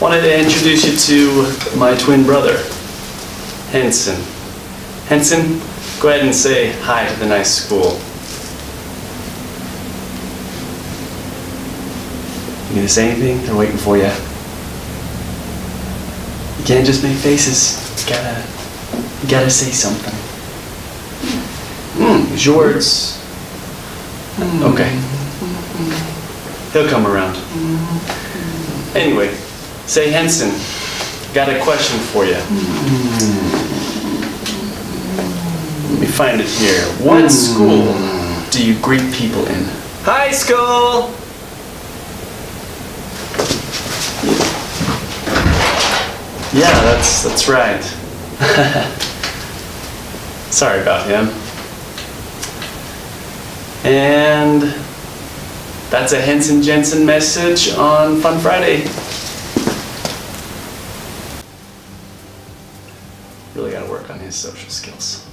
Wanted to introduce you to my twin brother, Hensen. Hensen, go ahead and say hi to the nice school. You gonna say anything? They're waiting for you. You can't just make faces. You gotta, you gotta say something. Hmm, use your words. Okay. He'll come around. Anyway, say Hensen, got a question for you. Hmm. Let me find it here. What hmm. school do you greet people in? High school! Yeah, that's that's right. Sorry about him. And that's a Hensen Jensen message on Fun Friday. Really got to work on his social skills.